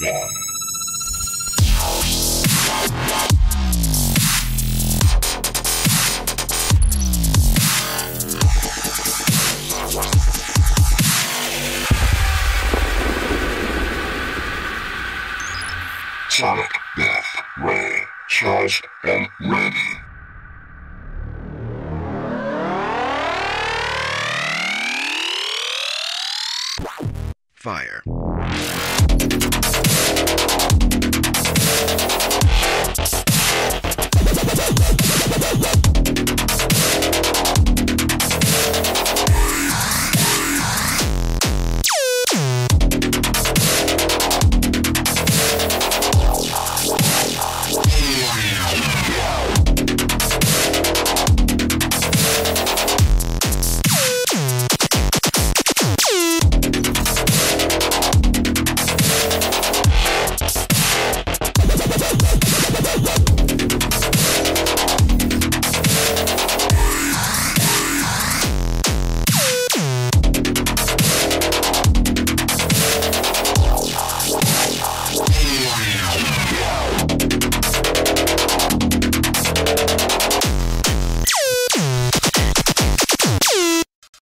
Sonic, Death Ray, charged and ready. Fire.